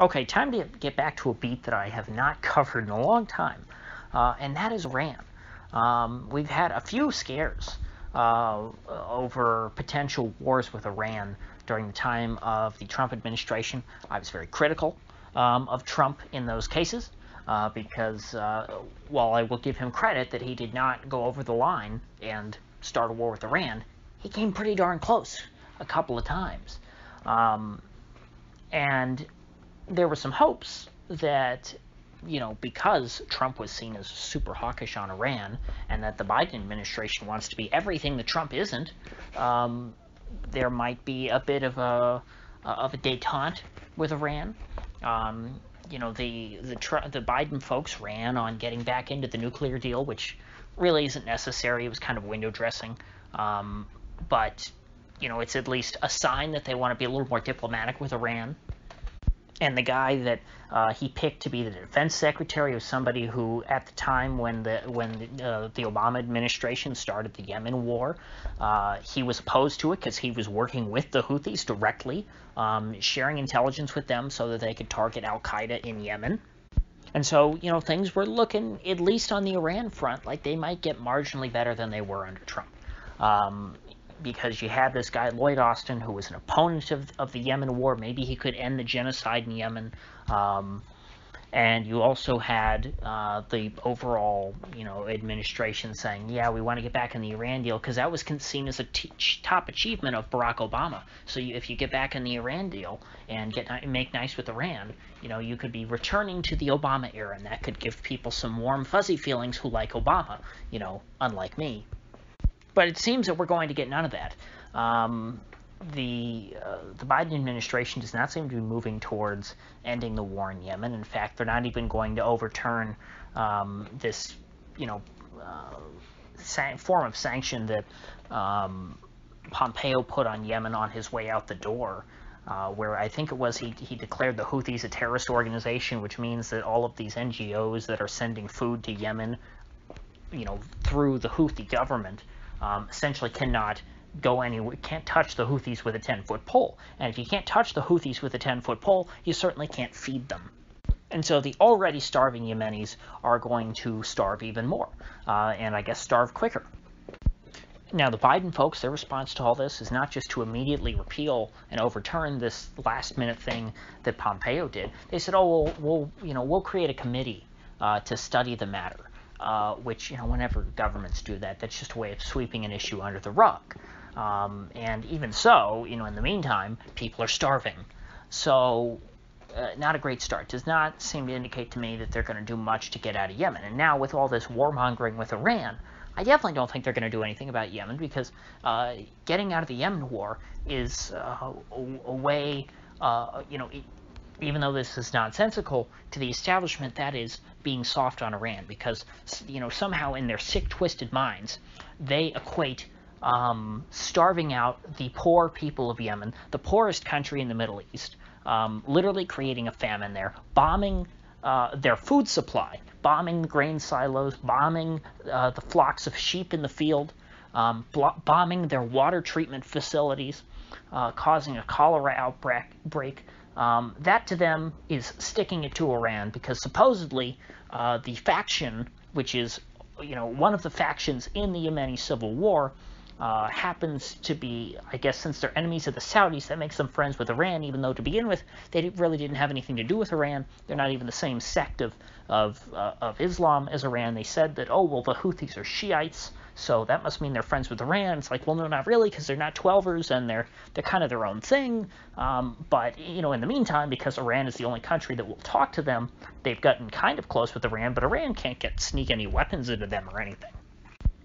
Okay, time to get back to a beat that I have not covered in a long time, uh, and that is Iran. Um, we've had a few scares uh, over potential wars with Iran during the time of the Trump administration. I was very critical um, of Trump in those cases uh, because uh, while I will give him credit that he did not go over the line and start a war with Iran, he came pretty darn close a couple of times. Um, and there were some hopes that you know, because Trump was seen as super hawkish on Iran, and that the Biden administration wants to be everything that Trump isn't, um, there might be a bit of a of a détente with Iran. Um, you know, the the the Biden folks ran on getting back into the nuclear deal, which really isn't necessary. It was kind of window dressing, um, but you know, it's at least a sign that they want to be a little more diplomatic with Iran and the guy that uh, he picked to be the defense secretary was somebody who, at the time when the when uh, the Obama administration started the Yemen war, uh, he was opposed to it because he was working with the Houthis directly, um, sharing intelligence with them so that they could target Al Qaeda in Yemen. And so, you know, things were looking, at least on the Iran front, like they might get marginally better than they were under Trump. Um, because you had this guy Lloyd Austin who was an opponent of, of the Yemen war. Maybe he could end the genocide in Yemen. Um, and you also had uh, the overall, you know, administration saying, "Yeah, we want to get back in the Iran deal," because that was seen as a top achievement of Barack Obama. So you, if you get back in the Iran deal and get make nice with Iran, you know, you could be returning to the Obama era, and that could give people some warm, fuzzy feelings who like Obama. You know, unlike me. But it seems that we're going to get none of that. Um, the uh, the Biden administration does not seem to be moving towards ending the war in Yemen. In fact, they're not even going to overturn um, this, you know, uh, form of sanction that um, Pompeo put on Yemen on his way out the door. Uh, where I think it was he, he declared the Houthis a terrorist organization, which means that all of these NGOs that are sending food to Yemen, you know, through the Houthi government, um, essentially cannot go anywhere, can't touch the Houthis with a 10 foot pole. And if you can't touch the Houthis with a 10 foot pole, you certainly can't feed them. And so the already starving Yemenis are going to starve even more, uh, and I guess starve quicker. Now, the Biden folks, their response to all this is not just to immediately repeal and overturn this last-minute thing that Pompeo did. They said, "Oh, we'll, we'll you know, we'll create a committee uh, to study the matter." Uh, which, you know, whenever governments do that, that's just a way of sweeping an issue under the rug. Um, and even so, you know, in the meantime, people are starving. So, uh, not a great start. Does not seem to indicate to me that they're going to do much to get out of Yemen. And now, with all this warmongering with Iran, I definitely don't think they're going to do anything about Yemen because uh, getting out of the Yemen war is uh, a, a, way, uh, you know, even though this is nonsensical to the establishment, that is being soft on Iran because, you know, somehow in their sick, twisted minds, they equate um, starving out the poor people of Yemen, the poorest country in the Middle East, um, literally creating a famine there, bombing uh, their food supply, bombing the grain silos, bombing uh, the flocks of sheep in the field, um, bombing their water treatment facilities, uh, causing a cholera outbreak, um, that to them is sticking it to Iran because supposedly uh, the faction, which is you know one of the factions in the Yemeni civil war, uh, happens to be, I guess, since they're enemies of the Saudis, that makes them friends with Iran, even though to begin with they really didn't have anything to do with Iran. They're not even the same sect of of, uh, of Islam as Iran. They said that, oh well, the Houthis are Shiites, so that must mean they're friends with Iran. It's like, well, no, not really, because they're not 12ers and they're they're kind of their own thing. Um, but you know, in the meantime, because Iran is the only country that will talk to them, they've gotten kind of close with Iran. But Iran can't get sneak any weapons into them or anything.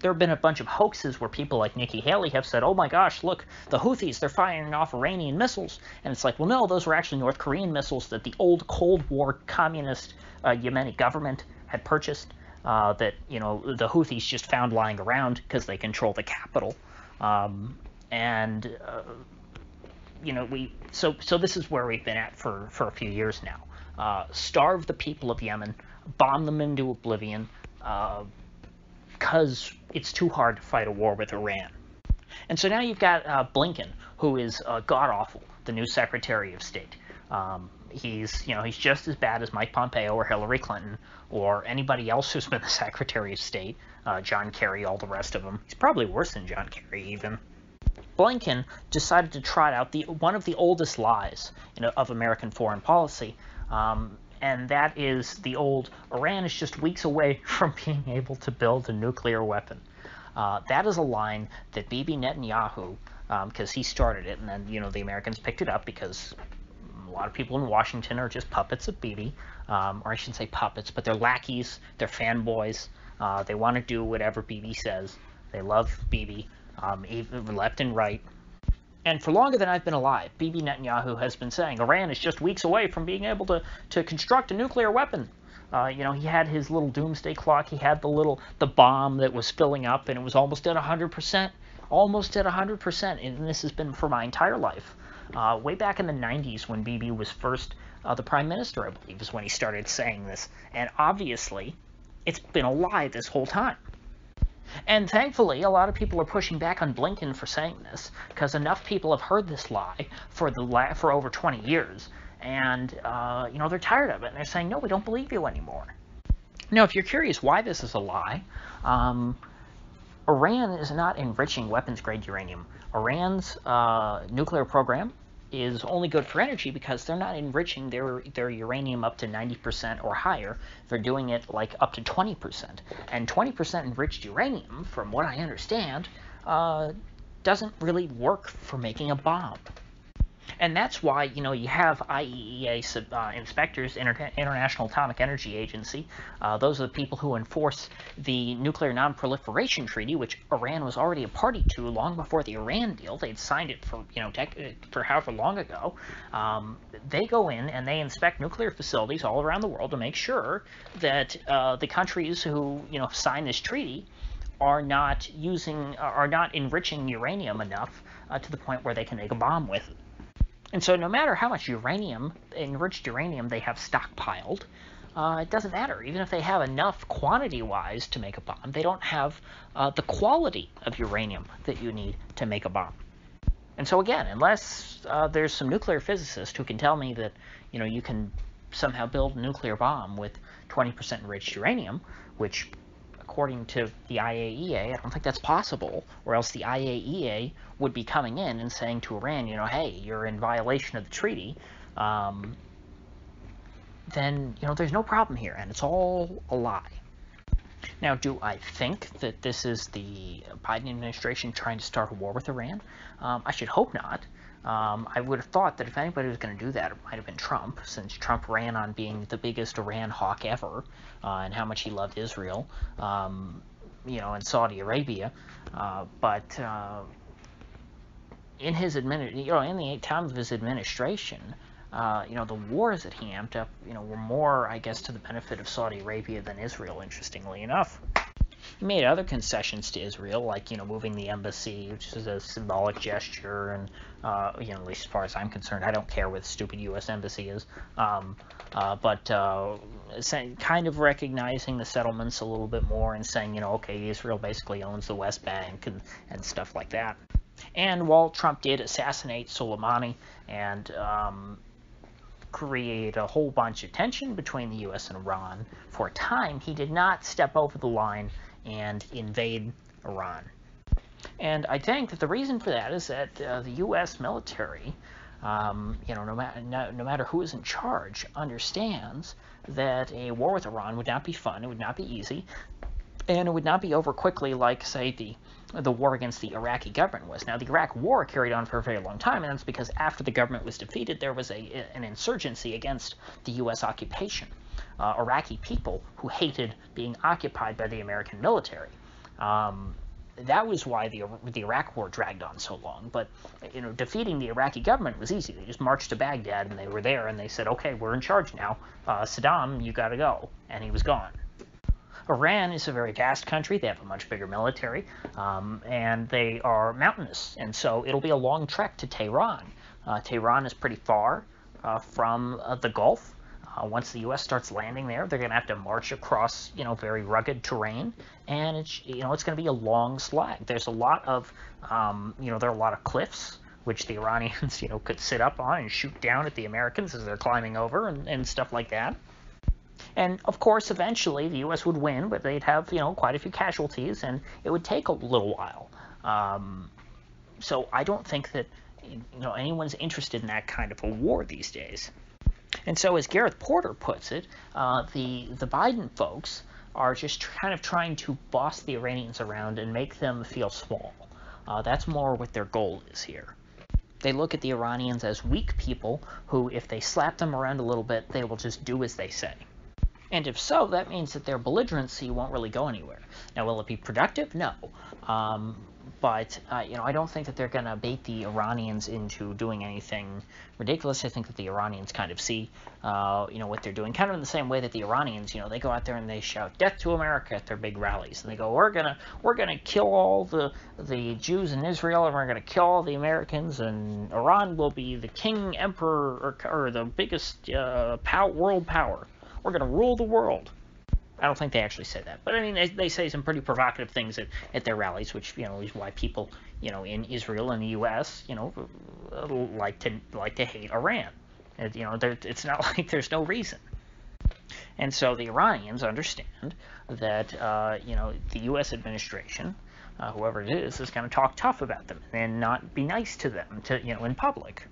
There have been a bunch of hoaxes where people like Nikki Haley have said, "Oh my gosh, look, the Houthis, they're firing off Iranian missiles," and it's like, well, no, those were actually North Korean missiles that the old Cold War communist uh, Yemeni government had purchased uh, that you know the Houthis just found lying around because they control the capital, um, and uh, you know we so so this is where we've been at for for a few years now. Uh, starve the people of Yemen, bomb them into oblivion, because uh, it's too hard to fight a war with Iran. And so now you've got uh, Blinken, who is uh, god awful, the new Secretary of State. Um, he's you know he's just as bad as Mike Pompeo or Hillary Clinton or anybody else who's been the Secretary of State, uh, John Kerry, all the rest of them. He's probably worse than John Kerry even. Blinken decided to trot out the one of the oldest lies you know, of American foreign policy, um, and that is the old Iran is just weeks away from being able to build a nuclear weapon. Uh, that is a line that Bibi Netanyahu, because um, he started it, and then you know the Americans picked it up because a lot of people in Washington are just puppets of Bibi, um, or I shouldn't say puppets, but they're lackeys, they're fanboys. Uh, they want to do whatever Bibi says. They love Bibi, um, left and right. And for longer than I've been alive, Bibi Netanyahu has been saying Iran is just weeks away from being able to, to construct a nuclear weapon. Uh, you know, he had his little doomsday clock. He had the little the bomb that was filling up, and it was almost at 100%. Almost at 100%. And this has been for my entire life. Uh, way back in the 90s, when Bibi was first uh, the prime minister, I believe, is when he started saying this. And obviously, it's been a lie this whole time. And thankfully, a lot of people are pushing back on Blinken for saying this, because enough people have heard this lie for the la- for over 20 years, and uh, you know they're tired of it, and they're saying, no, we don't believe you anymore. Now, if you're curious why this is a lie, um, Iran is not enriching weapons-grade uranium. Iran's uh, nuclear program is only good for energy because they're not enriching their, their uranium up to 90% or higher. They're doing it like up to 20%. And 20% enriched uranium, from what I understand, uh, doesn't really work for making a bomb. And that's why, you know, you have IAEA uh, inspectors, Inter International Atomic Energy Agency. Uh, those are the people who enforce the Nuclear Non-Proliferation Treaty, which Iran was already a party to long before the Iran deal. They'd signed it for, you know, for however long ago. Um, they go in and they inspect nuclear facilities all around the world to make sure that uh, the countries who, you know, sign this treaty are not using, are not enriching uranium enough uh, to the point where they can make a bomb with it. And so no matter how much uranium, enriched uranium, they have stockpiled, uh, it doesn't matter. Even if they have enough quantity-wise to make a bomb, they don't have uh, the quality of uranium that you need to make a bomb. And so again, unless uh, there's some nuclear physicist who can tell me that, you know, you can somehow build a nuclear bomb with 20% enriched uranium, which according to the IAEA, I don't think that's possible, or else the IAEA would be coming in and saying to Iran, you know, hey, you're in violation of the treaty, um, then, you know, there's no problem here, and it's all a lie. Now, do I think that this is the Biden administration trying to start a war with Iran? Um, I should hope not. Um, I would have thought that if anybody was going to do that, it might have been Trump, since Trump ran on being the biggest Iran hawk ever, uh, and how much he loved Israel, um, you know, and Saudi Arabia. Uh, but uh, in his admin, you know, in the time of his administration, uh, you know, the wars that he amped up, you know, were more, I guess, to the benefit of Saudi Arabia than Israel, interestingly enough. He made other concessions to Israel, like you know moving the embassy, which is a symbolic gesture, and uh, you know at least as far as I'm concerned, I don't care where the stupid U.S. embassy is. Um, uh, but uh, kind of recognizing the settlements a little bit more and saying, you know, okay, Israel basically owns the West Bank and, and stuff like that. And while Trump did assassinate Soleimani and um, create a whole bunch of tension between the U.S. and Iran, for a time he did not step over the line and invade Iran. And I think that the reason for that is that uh, the U.S. military, um, you know, no, ma- no, no, matter who is in charge, understands that a war with Iran would not be fun, it would not be easy, and it would not be over quickly like, say, the the war against the Iraqi government was. Now, the Iraq War carried on for a very long time, and that's because after the government was defeated, there was a, an insurgency against the U.S. occupation uh, Iraqi people who hated being occupied by the American military. Um, that was why the the Iraq War dragged on so long. But you know, defeating the Iraqi government was easy. They just marched to Baghdad and they were there, and they said, "Okay, we're in charge now. Uh, Saddam, you got to go," and he was gone. Iran is a very vast country. They have a much bigger military, um, and they are mountainous, and so it'll be a long trek to Tehran. Uh, Tehran is pretty far uh, from uh, the Gulf, uh, once the U.S. starts landing there, they're going to have to march across, you know, very rugged terrain, and it's, you know, it's going to be a long slog. There's a lot of, um, you know, there are a lot of cliffs which the Iranians, you know, could sit up on and shoot down at the Americans as they're climbing over and, and stuff like that. And of course, eventually the U.S. would win, but they'd have, you know, quite a few casualties, and it would take a little while. Um, so I don't think that, you know, anyone's interested in that kind of a war these days. And so, as Gareth Porter puts it, uh, the the Biden folks are just kind of trying to boss the Iranians around and make them feel small. Uh, that's more what their goal is here. They look at the Iranians as weak people who, if they slap them around a little bit, they will just do as they say. And if so, that means that their belligerency won't really go anywhere. Now, will it be productive? No. Um, but uh, you know, I don't think that they're going to bait the Iranians into doing anything ridiculous. I think that the Iranians kind of see, uh, you know, what they're doing, kind of in the same way that the Iranians, you know, they go out there and they shout "Death to America" at their big rallies, and they go, "We're gonna, we're gonna kill all the the Jews in Israel, and we're gonna kill all the Americans, and Iran will be the king, emperor, or, or the biggest uh, pow- world power." We're going to rule the world. I don't think they actually say that, but I mean they, they say some pretty provocative things at, at their rallies, which you know is why people you know in Israel and the U.S. you know like to like to hate Iran. You know it's not like there's no reason. And so the Iranians understand that uh, you know the U.S. administration, uh, whoever it is, is going to talk tough about them and not be nice to them to you know in public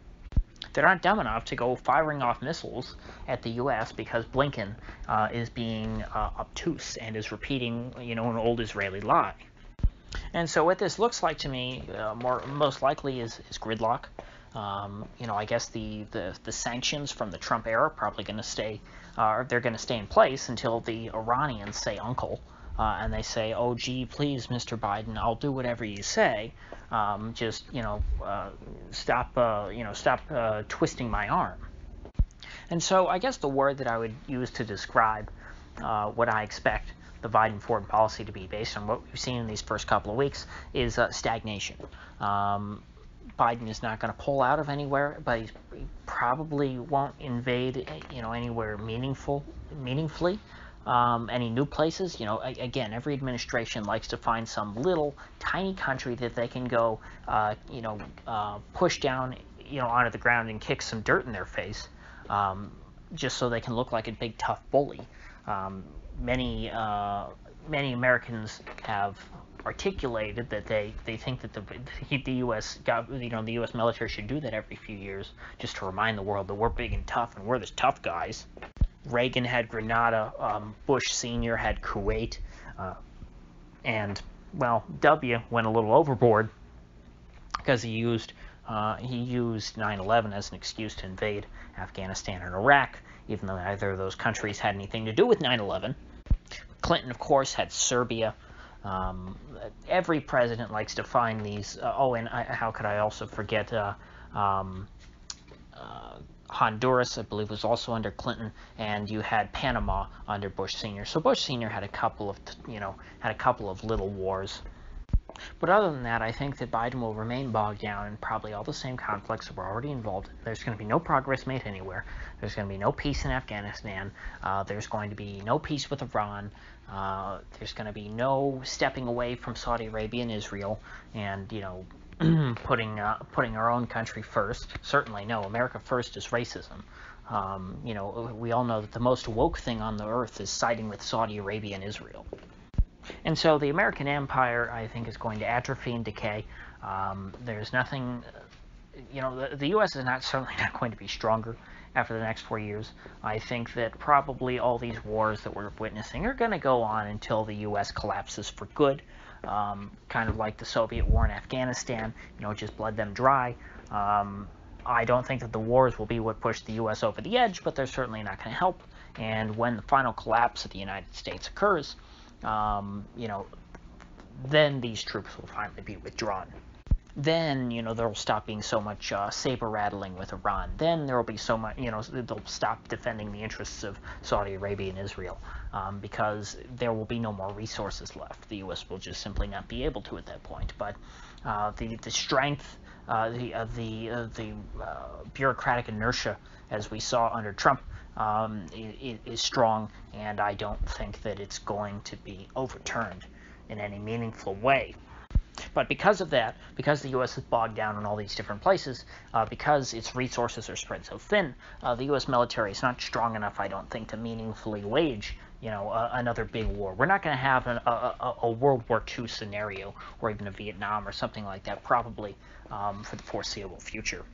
they're not dumb enough to go firing off missiles at the U.S. because Blinken uh, is being uh, obtuse and is repeating, you know, an old Israeli lie. And so what this looks like to me, uh, more most likely, is, is gridlock. Um, you know, I guess the, the, the sanctions from the Trump era are probably going to stay, uh, they're going to stay in place until the Iranians say uncle uh, and they say, "Oh, gee, please, Mr. Biden, I'll do whatever you say. Um, just you know, uh, stop, uh, you know, stop uh, twisting my arm." And so, I guess the word that I would use to describe uh, what I expect the Biden foreign policy to be, based on what we've seen in these first couple of weeks, is stagnation. Um, Biden is not going to pull out of anywhere, but he probably won't invade, you know, anywhere meaningful, meaningfully um, any new places. You know, again, every administration likes to find some little tiny country that they can go, uh, you know, uh, push down, you know, onto the ground and kick some dirt in their face, um, just so they can look like a big tough bully. Um, many uh, many Americans have articulated that they, they think that the the U.S. Got, you know the U.S. military should do that every few years just to remind the world that we're big and tough and we're the tough guys. Reagan had Grenada, um, Bush Sr. had Kuwait, uh, and well, W went a little overboard because he used uh, he used 9/11 as an excuse to invade Afghanistan and Iraq, even though neither of those countries had anything to do with 9/11. Clinton, of course, had Serbia. Um, every president likes to find these. Uh, oh, and I, how could I also forget? Uh, um, uh, Honduras, I believe, was also under Clinton, and you had Panama under Bush Senior. So Bush Senior had a couple of, you know, had a couple of little wars. But other than that, I think that Biden will remain bogged down in probably all the same conflicts that we're already involved. There's going to be no progress made anywhere. There's going to be no peace in Afghanistan. Uh, there's going to be no peace with Iran. Uh, there's going to be no stepping away from Saudi Arabia and Israel. And, you know, putting uh, putting our own country first. Certainly, no. America first is racism. Um, you know, we all know that the most woke thing on the earth is siding with Saudi Arabia and Israel. And so the American empire, I think, is going to atrophy and decay. Um, there's nothing, you know, the, the U.S. is not certainly not going to be stronger after the next four years. I think that probably all these wars that we're witnessing are going to go on until the U.S. collapses for good um, kind of like the Soviet war in Afghanistan, you know, just bled them dry. Um, I don't think that the wars will be what pushed the U.S. over the edge, but they're certainly not going to help. And when the final collapse of the United States occurs, um, you know, then these troops will finally be withdrawn then you know there will stop being so much uh, saber rattling with Iran. Then there will be so much you know they'll stop defending the interests of Saudi Arabia and Israel um, because there will be no more resources left. The U.S. will just simply not be able to at that point. But uh, the the strength, uh, the uh, the uh, the uh, bureaucratic inertia as we saw under Trump um, is strong, and I don't think that it's going to be overturned in any meaningful way. But because of that, because the U.S. is bogged down in all these different places, uh, because its resources are spread so thin, uh, the U.S. military is not strong enough, I don't think, to meaningfully wage you know, uh, another big war. We're not going to have an, a, a, a, World War II scenario or even a Vietnam or something like that, probably um, for the foreseeable future.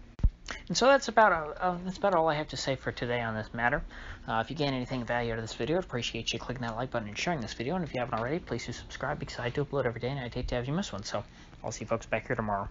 And so that's about uh, uh, that's about all I have to say for today on this matter. Uh, if you gain anything of value out of this video, I'd appreciate you clicking that like button and sharing this video. And if you haven't already, please do subscribe because I do upload every day and I'd hate to have you miss one. So I'll see you folks back here tomorrow.